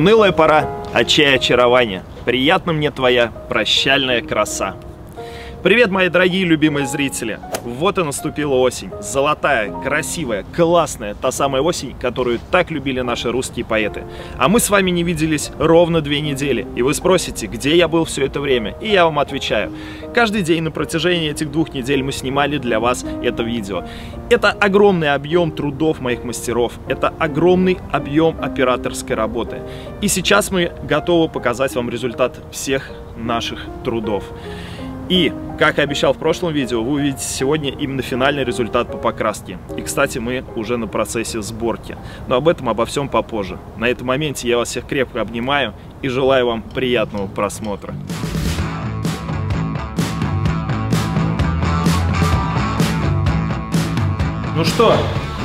Унылая пора, отчай очарования. Приятна мне твоя прощальная краса. Привет, мои дорогие любимые зрители! Вот и наступила осень. Золотая, красивая, классная, та самая осень, которую так любили наши русские поэты. А мы с вами не виделись ровно две недели. И вы спросите, где я был все это время? И я вам отвечаю. Каждый день на протяжении этих двух недель мы снимали для вас это видео. Это огромный объем трудов моих мастеров. Это огромный объем операторской работы. И сейчас мы готовы показать вам результат всех наших трудов. И, как и обещал в прошлом видео, вы увидите сегодня именно финальный результат по покраске. И, кстати, мы уже на процессе сборки. Но об этом, обо всем попозже. На этом моменте я вас всех крепко обнимаю и желаю вам приятного просмотра. Ну что,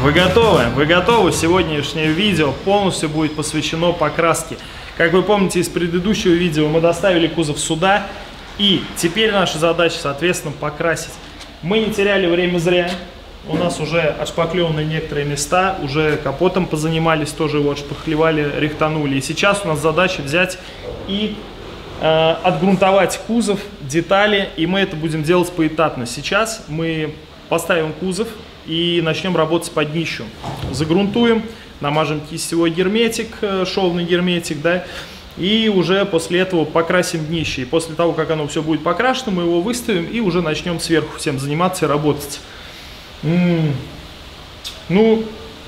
вы готовы? Вы готовы? Сегодняшнее видео полностью будет посвящено покраске. Как вы помните из предыдущего видео, мы доставили кузов сюда и теперь наша задача, соответственно, покрасить. Мы не теряли время зря. У нас уже отшпаклеваны некоторые места, уже капотом позанимались, тоже его отшпаклевали, рихтанули. И сейчас у нас задача взять и э, отгрунтовать кузов, детали, и мы это будем делать поэтапно. Сейчас мы поставим кузов и начнем работать под днищу. Загрунтуем, намажем кистевой герметик, э, шовный герметик, да, и уже после этого покрасим днище. И после того, как оно все будет покрашено, мы его выставим и уже начнем сверху всем заниматься и работать. М -м -м. Ну,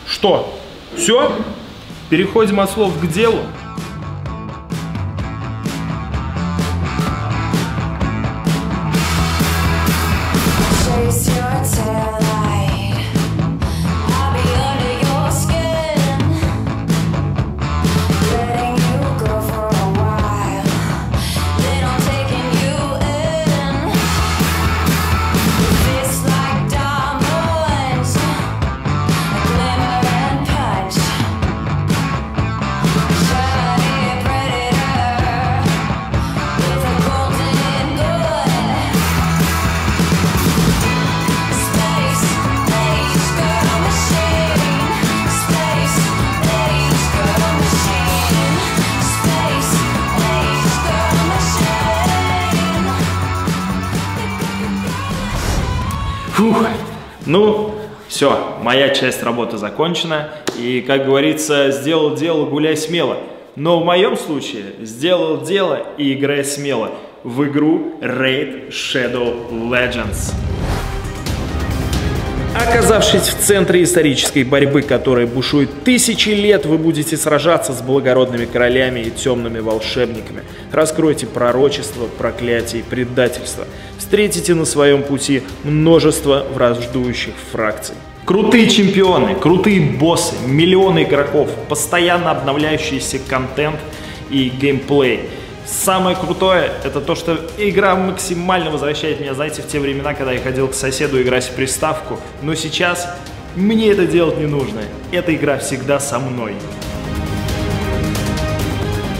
что? Все? Переходим от слов к делу. Моя часть работы закончена. И, как говорится, сделал дело, гуляй смело. Но в моем случае сделал дело и играй смело в игру Raid Shadow Legends. Оказавшись в центре исторической борьбы, которая бушует тысячи лет, вы будете сражаться с благородными королями и темными волшебниками. Раскройте пророчество, проклятие и предательство. Встретите на своем пути множество враждующих фракций. Крутые чемпионы, крутые боссы, миллионы игроков, постоянно обновляющийся контент и геймплей – Самое крутое, это то, что игра максимально возвращает меня, знаете, в те времена, когда я ходил к соседу играть в приставку. Но сейчас мне это делать не нужно. Эта игра всегда со мной.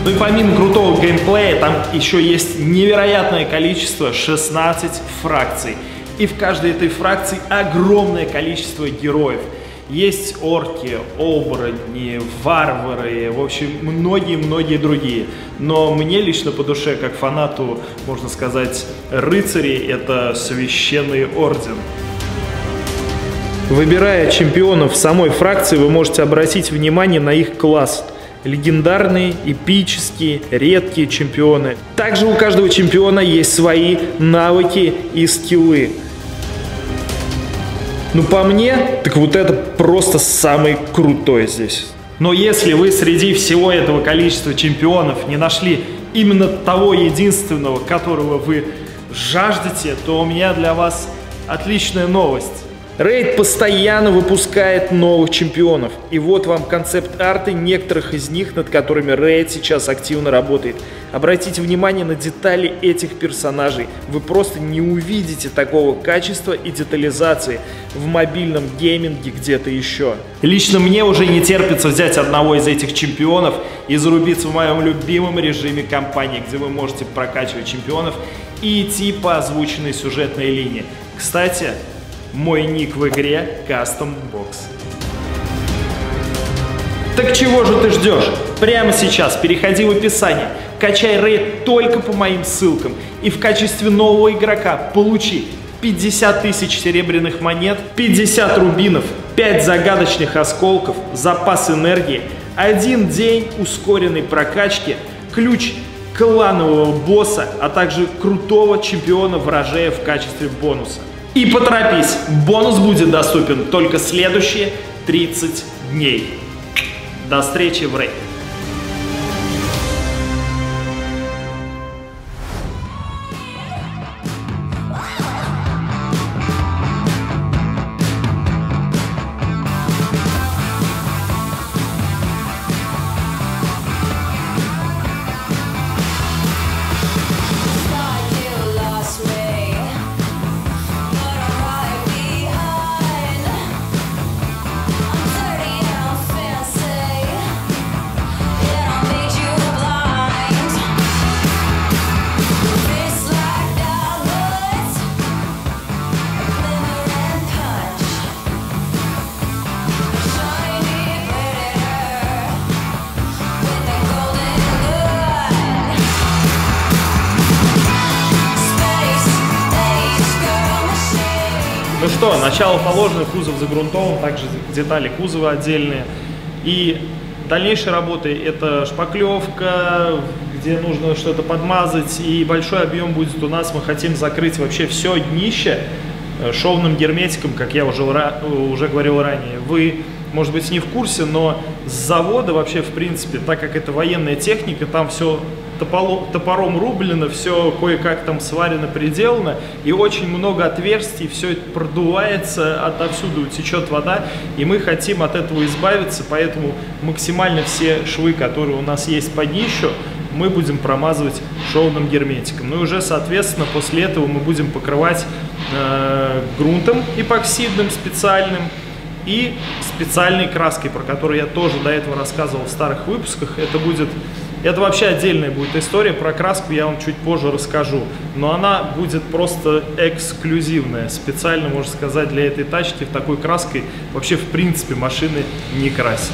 Ну и помимо крутого геймплея, там еще есть невероятное количество 16 фракций. И в каждой этой фракции огромное количество героев – есть орки, оборотни, варвары, в общем, многие-многие другие. Но мне лично по душе, как фанату, можно сказать, рыцарей, это священный орден. Выбирая чемпионов самой фракции, вы можете обратить внимание на их класс. Легендарные, эпические, редкие чемпионы. Также у каждого чемпиона есть свои навыки и скиллы. Ну, по мне, так вот это просто самый крутой здесь. Но если вы среди всего этого количества чемпионов не нашли именно того единственного, которого вы жаждете, то у меня для вас отличная новость. Рейд постоянно выпускает новых чемпионов. И вот вам концепт-арты некоторых из них, над которыми Рейд сейчас активно работает. Обратите внимание на детали этих персонажей. Вы просто не увидите такого качества и детализации в мобильном гейминге где-то еще. Лично мне уже не терпится взять одного из этих чемпионов и зарубиться в моем любимом режиме кампании, где вы можете прокачивать чемпионов и идти по озвученной сюжетной линии. Кстати, мой ник в игре Custom Box. Так чего же ты ждешь? Прямо сейчас переходи в описание, качай рейд только по моим ссылкам и в качестве нового игрока получи 50 тысяч серебряных монет, 50 рубинов, 5 загадочных осколков, запас энергии, один день ускоренной прокачки, ключ кланового босса, а также крутого чемпиона вражея в качестве бонуса. И поторопись, бонус будет доступен только следующие 30 дней. До встречи в рейд. Начало положено, кузов загрунтован, также детали кузова отдельные. И дальнейшая работа это шпаклевка, где нужно что-то подмазать, и большой объем будет у нас. Мы хотим закрыть вообще все днище э, шовным герметиком, как я уже, уже говорил ранее. Вы, может быть, не в курсе, но с завода вообще, в принципе, так как это военная техника, там все топором рублено, все кое-как там сварено, приделано, и очень много отверстий, все это продувается, отовсюду течет вода, и мы хотим от этого избавиться, поэтому максимально все швы, которые у нас есть по днищу, мы будем промазывать шовным герметиком. Ну и уже, соответственно, после этого мы будем покрывать э, грунтом эпоксидным специальным и специальной краской, про которую я тоже до этого рассказывал в старых выпусках. Это будет, это вообще отдельная будет история, про краску я вам чуть позже расскажу, но она будет просто эксклюзивная, специально, можно сказать, для этой тачки, такой краской вообще в принципе машины не красят.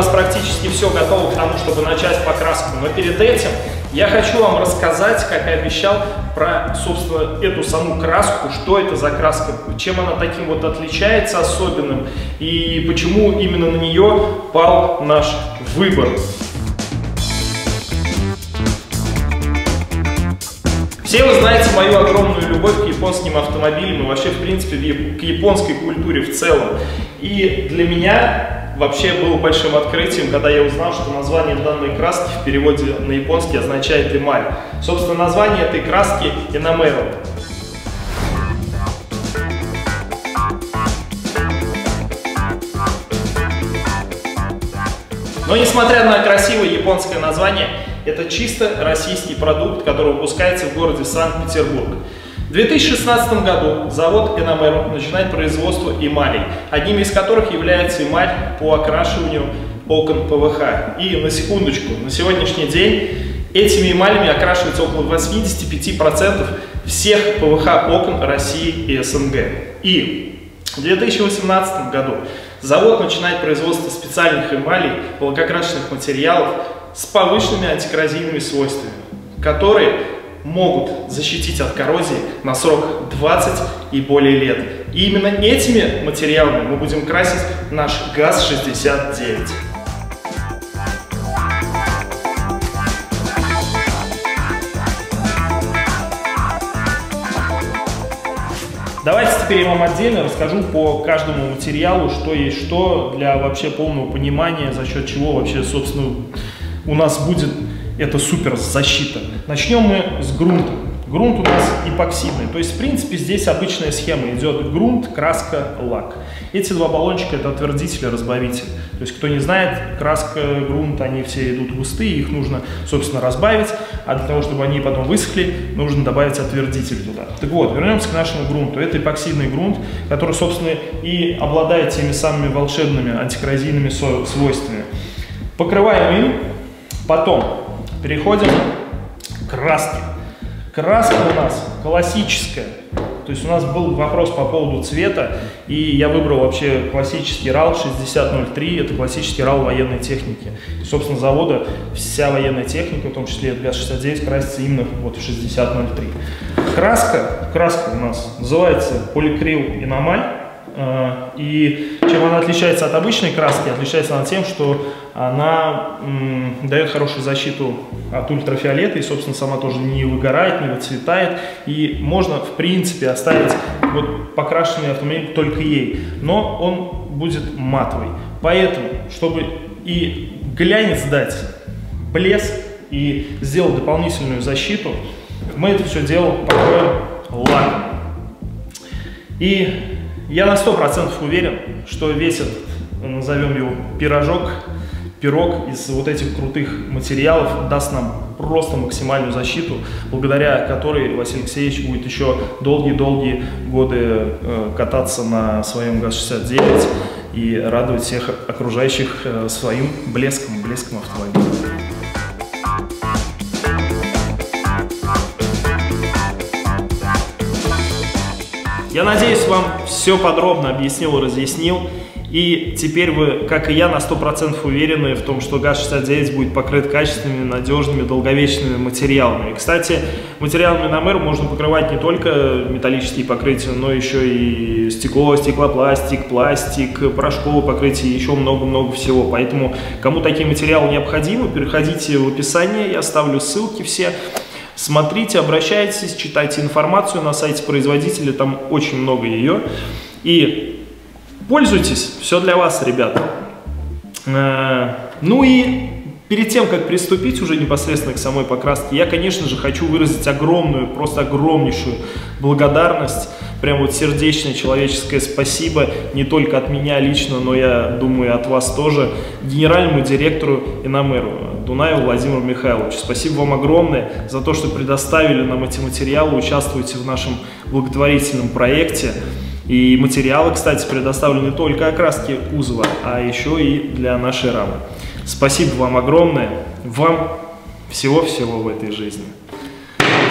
Нас практически все готово к тому, чтобы начать покраску. Но перед этим я хочу вам рассказать, как и обещал, про, собственно, эту саму краску, что это за краска, чем она таким вот отличается особенным и почему именно на нее пал наш выбор. Все вы знаете мою огромную любовь к японским автомобилям и вообще, в принципе, к японской культуре в целом. И для меня вообще было большим открытием, когда я узнал, что название данной краски в переводе на японский означает эмаль. Собственно, название этой краски энамеро. Но несмотря на красивое японское название, это чисто российский продукт, который выпускается в городе Санкт-Петербург. В 2016 году завод Эномеро начинает производство эмалей, одним из которых является эмаль по окрашиванию окон ПВХ. И на секундочку, на сегодняшний день этими эмалями окрашивается около 85% всех ПВХ окон России и СНГ. И в 2018 году завод начинает производство специальных эмалей, лакокрасочных материалов с повышенными антикоррозийными свойствами, которые могут защитить от коррозии на срок 20 и более лет. И именно этими материалами мы будем красить наш ГАЗ-69. Давайте теперь я вам отдельно расскажу по каждому материалу, что есть что, для вообще полного понимания, за счет чего вообще, собственно, у нас будет эта супер защита. Начнем мы с грунта. Грунт у нас эпоксидный, то есть, в принципе, здесь обычная схема идет грунт, краска, лак. Эти два баллончика это отвердитель и разбавитель. То есть, кто не знает, краска, грунт, они все идут густые, их нужно, собственно, разбавить, а для того, чтобы они потом высохли, нужно добавить отвердитель туда. Так вот, вернемся к нашему грунту. Это эпоксидный грунт, который, собственно, и обладает теми самыми волшебными антикоррозийными свойствами. Покрываем им, потом переходим к краске. Краска у нас классическая. То есть у нас был вопрос по поводу цвета, и я выбрал вообще классический RAL 6003, это классический RAL военной техники. И, собственно, завода вся военная техника, в том числе ГАЗ-69, красится именно вот в 6003. Краска, краска у нас называется поликрил иномаль. Э, И чем она отличается от обычной краски? Отличается она тем, что она м, дает хорошую защиту от ультрафиолета и, собственно, сама тоже не выгорает, не выцветает. И можно, в принципе, оставить вот покрашенный автомобиль только ей. Но он будет матовый. Поэтому, чтобы и глянец дать, блеск и сделать дополнительную защиту, мы это все дело покроем лаком. И я на 100% уверен, что весь этот, назовем его, пирожок, пирог из вот этих крутых материалов даст нам просто максимальную защиту, благодаря которой Василий Алексеевич будет еще долгие-долгие годы э, кататься на своем ГАЗ-69 и радовать всех окружающих э, своим блеском, блеском автомобиля. Я надеюсь, вам все подробно объяснил и разъяснил. И теперь вы, как и я, на 100% уверены в том, что ГАЗ-69 будет покрыт качественными, надежными, долговечными материалами. И, кстати, материалами на мэр можно покрывать не только металлические покрытия, но еще и стекло, стеклопластик, пластик, порошковое покрытие еще много-много всего. Поэтому, кому такие материалы необходимы, переходите в описание, я оставлю ссылки все. Смотрите, обращайтесь, читайте информацию на сайте производителя, там очень много ее. И Пользуйтесь, все для вас, ребята. Э, Ну и перед тем, как приступить уже непосредственно к самой покраске, я, конечно же, хочу выразить огромную, просто огромнейшую благодарность, прям вот сердечное человеческое спасибо, не только от меня лично, но я думаю, от вас тоже, генеральному директору Иномеру Дунаеву Владимиру Михайловичу. Спасибо вам огромное за то, что предоставили нам эти материалы, участвуете в нашем благотворительном проекте. И материалы, кстати, предоставлены только окраски кузова, а еще и для нашей рамы. Спасибо вам огромное. Вам всего-всего в этой жизни.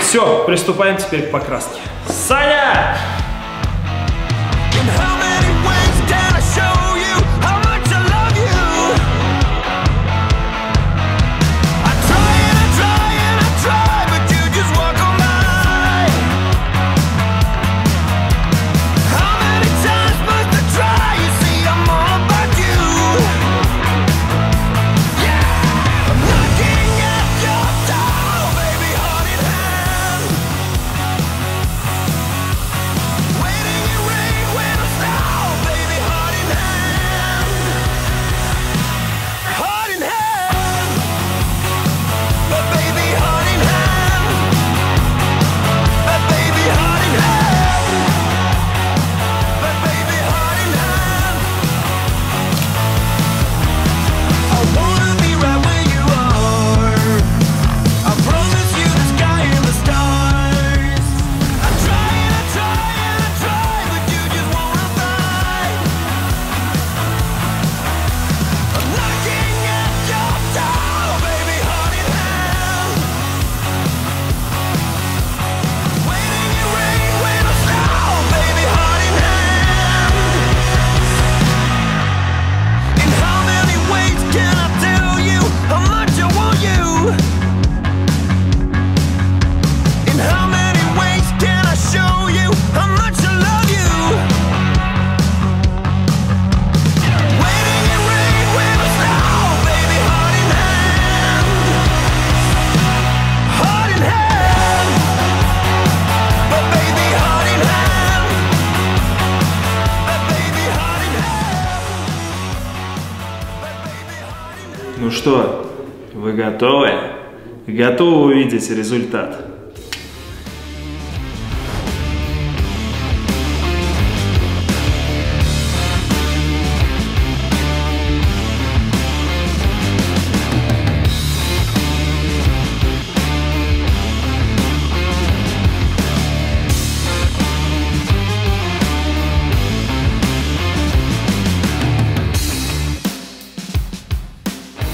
Все, приступаем теперь к покраске. Саня! Готовы увидеть результат?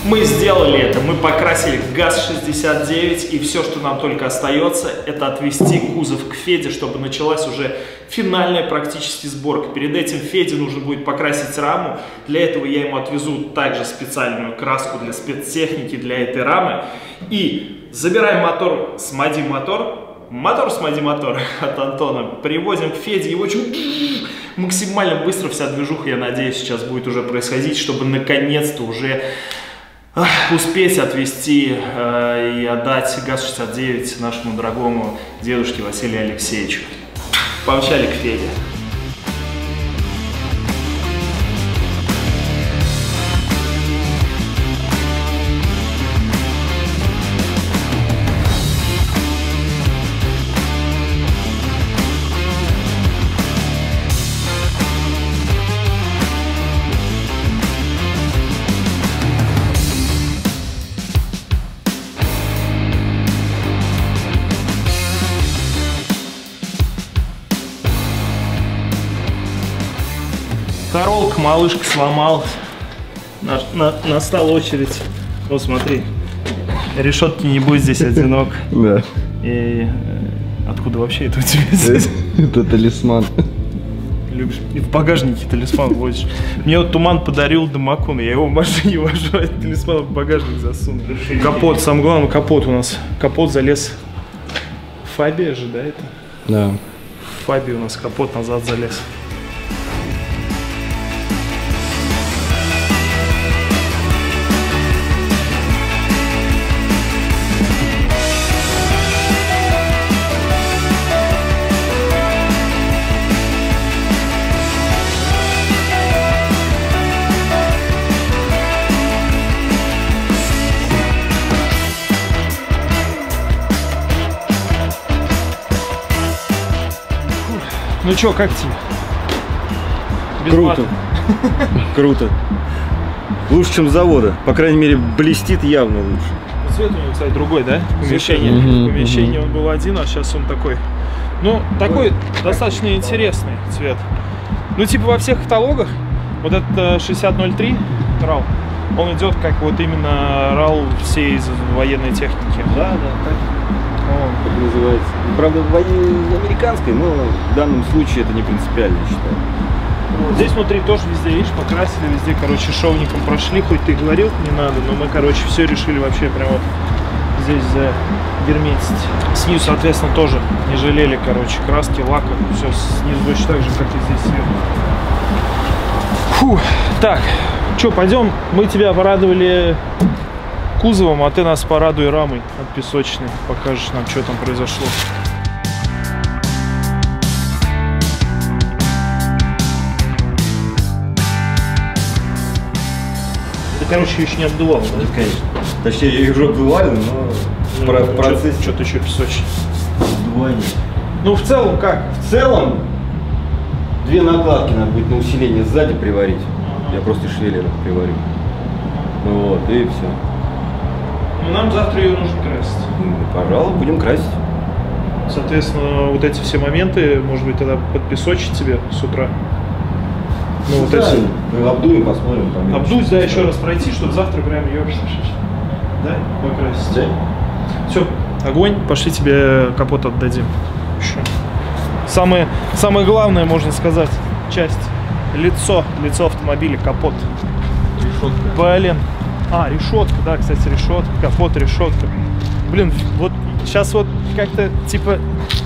Мы сделали это, мы покрасили ГАЗ-69, и все, что нам только остается, это отвести кузов к Феде, чтобы началась уже финальная практически сборка. Перед этим Феде нужно будет покрасить раму, для этого я ему отвезу также специальную краску для спецтехники для этой рамы. И забираем мотор с Мади Мотор, мотор с Мади Мотор от Антона, привозим к Феде, его чуть максимально быстро вся движуха, я надеюсь, сейчас будет уже происходить, чтобы наконец-то уже успеть отвезти э, и отдать ГАЗ-69 нашему дорогому дедушке Василию Алексеевичу. Помчали к Феде. Коробка, малышка сломалась. На- на- настала очередь. Вот смотри. Решетки не будь здесь одинок. Да. И э, откуда вообще это у тебя здесь? Это талисман. любишь. И в багажнике талисман возишь. Мне вот Туман подарил Домакун, я его в машине вожу, а талисман в багажник засунул. Капот, самое главное, капот у нас. Капот залез. Фабия же, да, это? Да. Фаби у нас капот назад залез. Ну чё, как тебе? Без Круто. мата. Круто. Лучше, чем завода. По крайней мере, блестит явно лучше. Цвет у него, кстати, другой, да? Помещение. Помещение он был один, а сейчас он такой. Ну, такой достаточно интересный цвет. Ну, типа во всех каталогах, вот этот э, 6003 RAL, он идет как вот именно RAL всей военной техники. Да, да, так. Как называется. Правда, воен- американской, но в данном случае это не принципиально, я считаю. Здесь внутри тоже везде, видишь, покрасили, везде, короче, шовником прошли, хоть ты говорил, не надо, но мы, короче, все решили вообще прям вот здесь загерметить. Снизу, соответственно, тоже не жалели, короче, краски, лака, все снизу точно так же, как и здесь сверху. Фу, так, что, пойдем, мы тебя порадовали кузовом, а ты нас порадуй рамой от песочной, покажешь нам, что там произошло. Ты, короче, еще не обдувал, да? Конечно. Точнее, я их уже обдували, но про- в процессе Что-то еще песочное. обдувания. Ну, в целом, как? В целом, две накладки надо будет на усиление сзади приварить. Я просто швеллером приварю. Ну вот, и все. Ну, нам завтра ее нужно красить. Пожалуй, будем красить. Соответственно, вот эти все моменты, может быть, тогда подпесочить тебе с утра. Ну, вот эти... мы обдуем, посмотрим. там. Обдуть, да, еще раз пройти, чтобы завтра прям ее... Да, покрасить. Да? Все, огонь, пошли тебе капот отдадим. Еще. Самое, самое главное, можно сказать, часть. Лицо, лицо автомобиля, капот. Блин. А, решетка, да, кстати, решетка, капот, решетка. Блин, вот сейчас вот как-то типа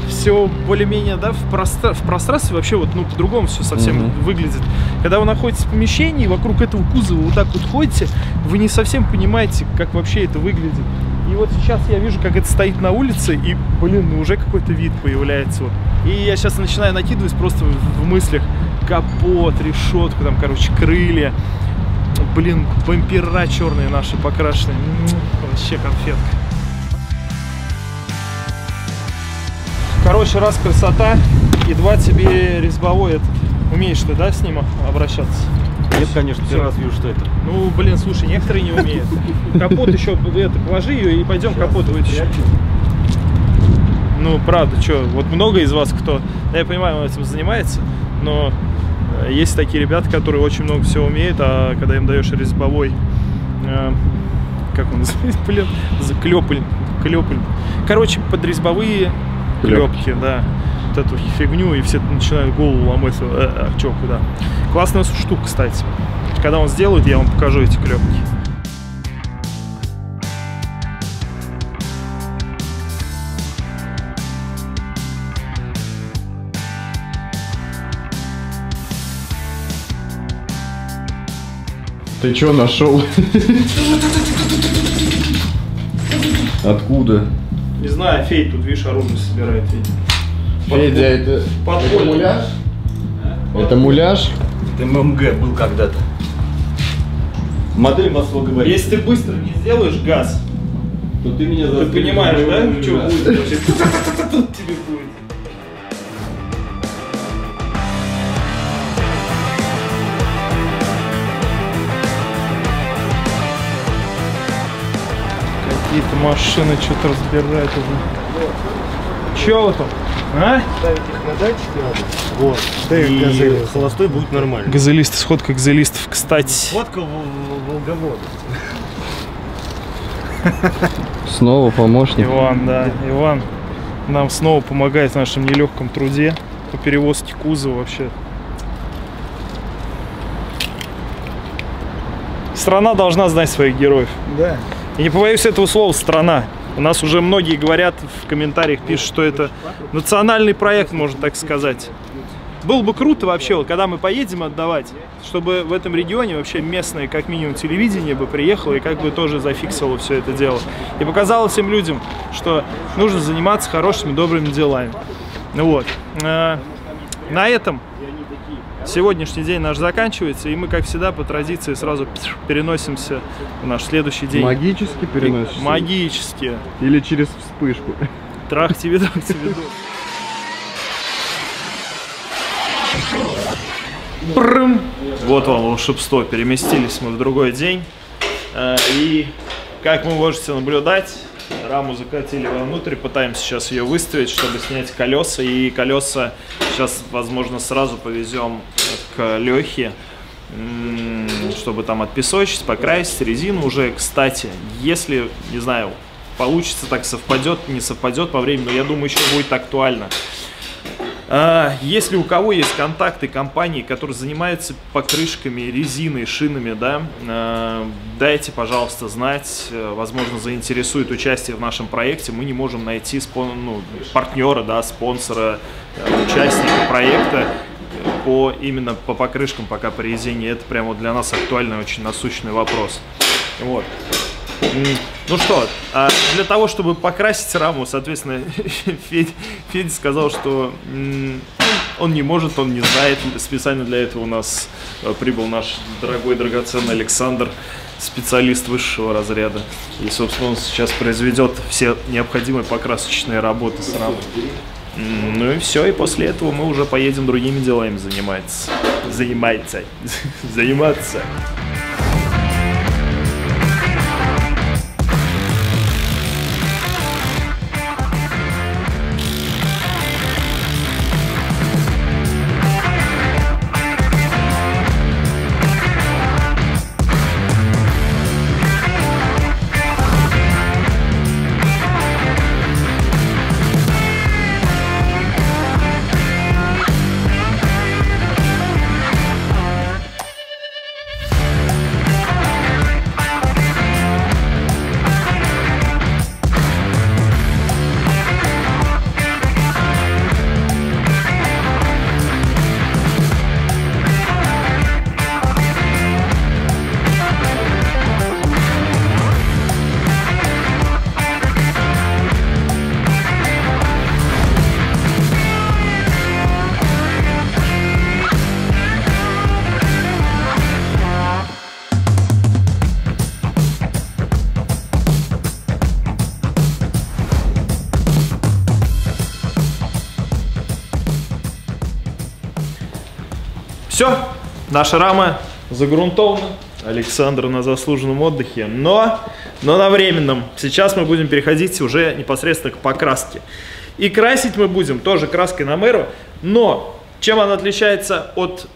все более-менее, да, в, простра- в пространстве вообще вот, ну, по-другому все совсем выглядит. Когда вы находитесь в помещении, вокруг этого кузова вот так вот ходите, вы не совсем понимаете, как вообще это выглядит. И вот сейчас я вижу, как это стоит на улице, и, блин, ну уже какой-то вид появляется. Вот. И я сейчас начинаю накидывать просто в, в мыслях капот, решетку, там, короче, крылья. Блин, бампера черные наши покрашены. Вообще конфетка. Короче, раз красота, и два тебе резьбовой этот. Умеешь ты, да, с ним обращаться? Нет, конечно, первый раз вижу, что это. Ну, блин, слушай, некоторые не умеют. Капот еще, это, положи ее и пойдем капот вытащим. Ну, правда, что, вот много из вас, кто, я понимаю, он этим занимается, но есть такие ребята, которые очень много всего умеют, а когда им даешь резьбовой, э, как он называется, блин, заклепаль, клепаль. Короче, под резьбовые клепки, да. Вот эту фигню, и все начинают голову ломать. Э, э, чё, куда? Классная штука, кстати. Когда он сделает, я вам покажу эти клепки. Ты чё нашел? Откуда? Не знаю, Фей тут, видишь, оружие собирает, видимо. Федя, это, Подполье. это муляж? Это муляж? Это ММГ был когда-то. Модель массового габарита. Если ты быстро не сделаешь газ, то ты меня ты понимаешь, да, что будет? Тут тебе будет. Машина что-то разбирает уже. Че вы там? А? Ставить их на датчики надо. Вот. Да и, газели. холостой будет нормально. Газелисты, сходка газелистов, кстати. Сходка волговода. Снова помощник. Иван, да. Иван нам снова помогает в нашем нелегком труде по перевозке кузова вообще. Страна должна знать своих героев. Да. И не побоюсь этого слова «страна». У нас уже многие говорят в комментариях, пишут, что это национальный проект, можно так сказать. Было бы круто вообще, вот, когда мы поедем отдавать, чтобы в этом регионе вообще местное, как минимум, телевидение бы приехало и как бы тоже зафиксило все это дело. И показало всем людям, что нужно заниматься хорошими, добрыми делами. Вот. Э, На этом сегодняшний день наш заканчивается, и мы, как всегда, по традиции сразу переносимся в наш следующий день. Магически переносишься? Магически. Или через вспышку? Трах тебе, трах тебе. Прым. Вот вам волшебство. Переместились мы в другой день. Э, И, как вы можете наблюдать, раму закатили вовнутрь. Пытаемся сейчас ее выставить, чтобы снять колеса. И колеса сейчас, возможно, сразу повезем к Лехе, чтобы там отпесочить, покрасить резину уже. Кстати, если, не знаю, получится, так совпадет, не совпадет по времени, но я думаю, еще будет актуально. А, Если у кого есть контакты компаний, которые занимаются покрышками, резиной, шинами, да, а, дайте, пожалуйста, знать. Возможно, заинтересует участие в нашем проекте. Мы не можем найти спон- ну, партнера, да, спонсора, э, участника проекта по именно по покрышкам, пока по резине. Это прямо для нас актуальный, очень насущный вопрос. Вот. Ну что, а для того, чтобы покрасить раму, соответственно, Федь- Федя сказал, что он не может, он не знает. Специально для этого у нас э, прибыл наш дорогой, драгоценный Александр, специалист высшего разряда. И, собственно, он сейчас произведет все необходимые покрасочные работы с рамой. Ну и все, и после этого мы уже поедем другими делами заниматься. Заниматься. Заниматься. Все, наша рама загрунтована. Александр на заслуженном отдыхе, но, но на временном. Сейчас мы будем переходить уже непосредственно к покраске. И красить мы будем тоже краской на мэру, но чем она отличается от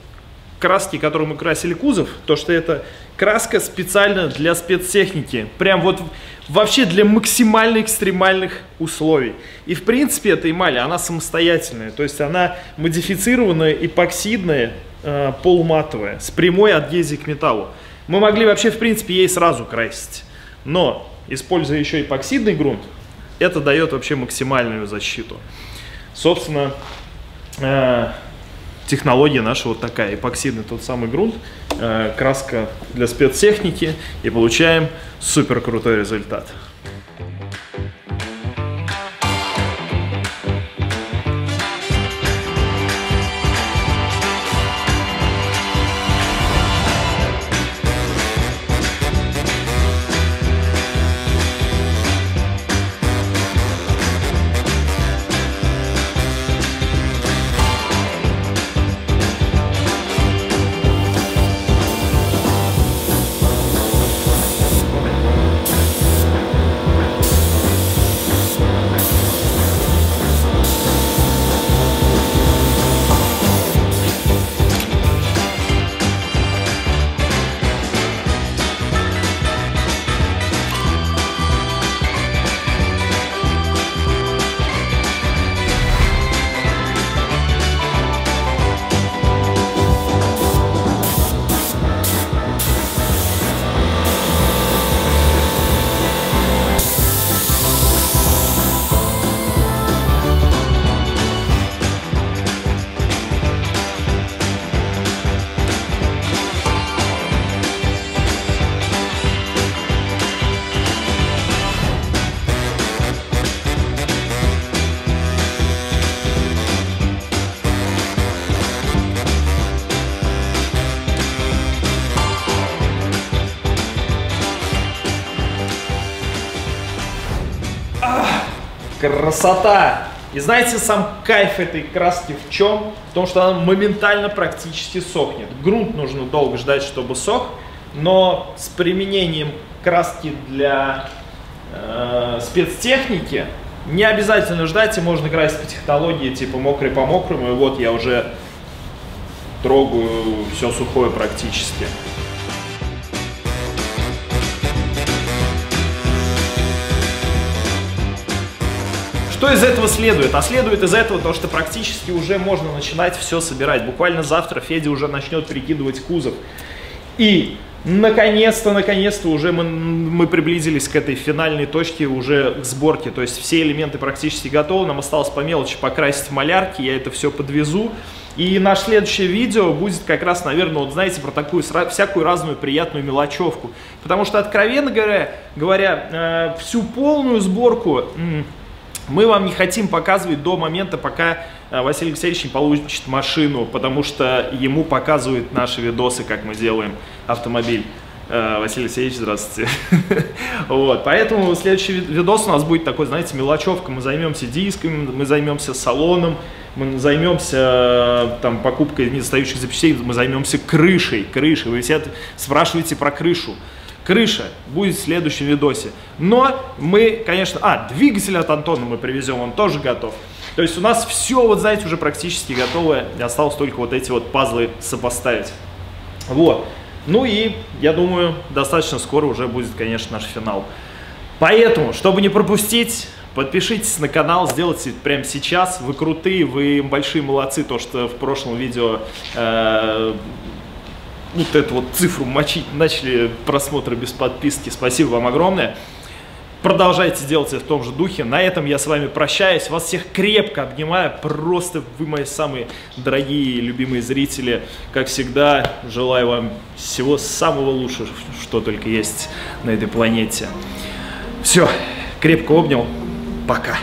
краски, которую мы красили кузов, то что это краска специально для спецтехники. Прям вот вообще для максимально экстремальных условий. И в принципе эта эмаль, она самостоятельная. То есть она модифицированная, эпоксидная, э, полуматовая, с прямой адгезией к металлу. Мы могли вообще в принципе ей сразу красить. Но, используя еще эпоксидный грунт, это дает вообще максимальную защиту. Собственно, э, технология наша вот такая. Эпоксидный тот самый грунт, э, краска для спецтехники и получаем супер крутой результат. Красота! И знаете, сам кайф этой краски в чем? В том, что она моментально практически сохнет. Грунт нужно долго ждать, чтобы сох, но с применением краски для э, спецтехники не обязательно ждать, и можно красить по технологии типа мокрый по мокрому, и вот я уже трогаю все сухое практически. Что из этого следует? А следует из этого то, что практически уже можно начинать все собирать. Буквально завтра Федя уже начнет прикидывать кузов. И наконец-то, наконец-то уже мы, мы приблизились к этой финальной точке уже к сборке. То есть все элементы практически готовы. Нам осталось по мелочи покрасить малярки. Я это все подвезу. И наше следующее видео будет как раз, наверное, вот знаете, про такую всякую разную приятную мелочевку. Потому что, откровенно говоря, говоря э, всю полную сборку м, мы вам не хотим показывать до момента, пока э, Василий Алексеевич не получит машину, потому что ему показывают наши видосы, как мы делаем автомобиль. Э, Василий Алексеевич, здравствуйте. Вот, поэтому следующий ви- видос у нас будет такой, знаете, мелочевка. Мы займемся дисками, мы займемся салоном, мы займемся э, там покупкой недостающих запчастей, мы займемся крышей, крышей. Вы все спрашиваете про крышу. Крыша будет в следующем видосе. Но мы, конечно... А, двигатель от Антона мы привезем, он тоже готов. То есть у нас все, вот знаете, уже практически готовое. Осталось только вот эти вот пазлы сопоставить. Вот. Ну и, я думаю, достаточно скоро уже будет, конечно, наш финал. Поэтому, чтобы не пропустить, подпишитесь на канал, сделайте это прямо сейчас. Вы крутые, вы большие молодцы, то, что в прошлом видео э, вот эту вот цифру мочить начали просмотры без подписки. Спасибо вам огромное. Продолжайте делать это в том же духе. На этом я с вами прощаюсь. Вас всех крепко обнимаю. Просто вы мои самые дорогие и любимые зрители. Как всегда, желаю вам всего самого лучшего, что только есть на этой планете. Все, крепко обнял. Пока.